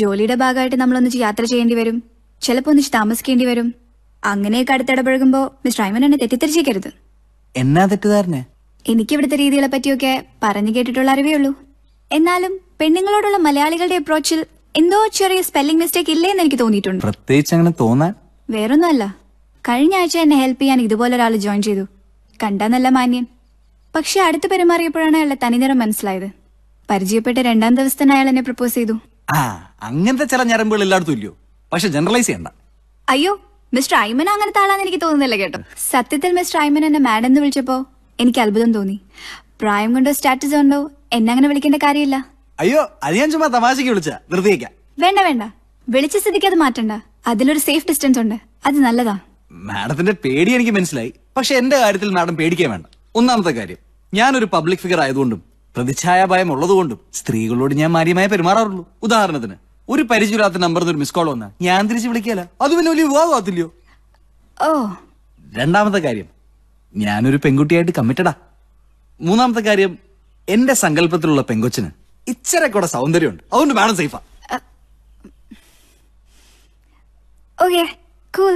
ജോലിയുടെ ഭാഗമായിട്ട് നമ്മൾ ഒന്നിച്ച് യാത്ര ചെയ്യേണ്ടി വരും. ചിലപ്പോ ഒന്നിച്ച് താമസിക്കേണ്ടി വരും. അങ്ങനെയൊക്കെ അടുത്തിടപഴകുമ്പോ മിസ്റ്റർ ഐമൻ എന്നെ തെറ്റിദ്ധരിച്ചേക്കരുത് എന്നാ തെറ്റിദ്ധാരണ? എനിക്ക് ഇവിടുത്തെ രീതികളെ പറ്റിയൊക്കെ പറഞ്ഞു കേട്ടിട്ടുള്ള അറിവേ ഉള്ളൂ. എന്നാലും പെണ്ണുങ്ങളോടുള്ള മലയാളികളുടെ അപ്രോച്ചിൽ എന്തോ ചെറിയ സ്പെല്ലിംഗ് മിസ്റ്റേക്ക് ഇല്ലേന്ന് എനിക്ക് തോന്നിയിട്ടുണ്ട്. പ്രത്യേകിച്ച് അങ്ങനെ തോന്നാൻ? വേറൊന്നുമല്ല. കഴിഞ്ഞ ആഴ്ച എന്നെ ഹെൽപ്പ് ചെയ്യാൻ ഇതുപോലെ ഒരാൾ ജോയിൻ ചെയ്തു. കണ്ടാ നല്ല മാന്യൻ. പക്ഷെ അടുത്ത് പെരുമാറിയപ്പോഴാണ് അയാളുടെ തനിനിറം മനസ്സിലായത്. പരിചയപ്പെട്ട രണ്ടാം ദിവസത്തിന് അയാൾ എന്നെ പ്രപ്പോസ് ചെയ്തു. ആ അങ്ങനത്തെ ചില ഞരമ്പുകൾ എല്ലായിടത്തും ഇല്ലയോ? പക്ഷെ ജനറലൈസ് ചെയ്യണ്ട. അയ്യോ മിസ്റ്റർ ഐമൻ അങ്ങനത്തെ ആളാന്ന് എനിക്ക് തോന്നുന്നില്ല കേട്ടോ. സത്യത്തിൽ മിസ്റ്റർ ഐമൻ എന്നെ മാഡം എന്ന് വിളിച്ചപ്പോ എനിക്ക് അത്ഭുതം തോന്നി. പ്രായം കൊണ്ടോ സ്റ്റാറ്റസ് കൊണ്ടോ എന്നെ അങ്ങനെ വിളിക്കേണ്ട കാര്യമില്ല. അയ്യോ അത് ഞാൻ ചുമ്മാ തമാശക്ക് വിളിച്ച. നിർത്തിയേക്കാം വേണ്ട വേണ്ട. വിളിച്ച സ്ഥിതിക്ക് അത് മാറ്റണ്ട. അതിലൊരു സേഫ് ഡിസ്റ്റൻസ് ഉണ്ട്. അത് നല്ലതാ. മാഡത്തിന്റെ പേടി എനിക്ക് മനസ്സിലായി. പക്ഷെ എന്റെ കാര്യത്തിൽ മാഡം പേടിക്കാൻ വേണ്ട. ഒന്നാമത്തെ കാര്യം ഞാനൊരു പബ്ലിക് ഫിഗർ ആയതുകൊണ്ടും പ്രതിച്ഛായ ഭയം ഉള്ളതുകൊണ്ടും സ്ത്രീകളോട് ഞാൻ മാന്യമായി പെരുമാറാറുള്ളൂ. ഉദാഹരണത്തിന് ഒരു പരിചയമില്ലാത്ത നമ്പറിൽ ഒരു മിസ് കോൾ വന്നാൽ ഞാൻ തിരിച്ച് വിളിക്കാല. അത് പിന്നെ വലിയ വിവാഹമാകത്തില്ലയോ? ഓ. രണ്ടാമത്തെ കാര്യം ഞാനൊരു പെൺകുട്ടിയായിട്ട് കമ്മിറ്റഡാ മൂന്നാമത്തെ കാര്യം എന്റെ സങ്കല്പത്തിലുള്ള പെങ്കൊച്ചിന് ഇച്ചിരി കൂടെ സൗന്ദര്യമുണ്ട്. അതുകൊണ്ട് മാഡം സേഫാ ഓക്കെ കൂൾ